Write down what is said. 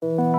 You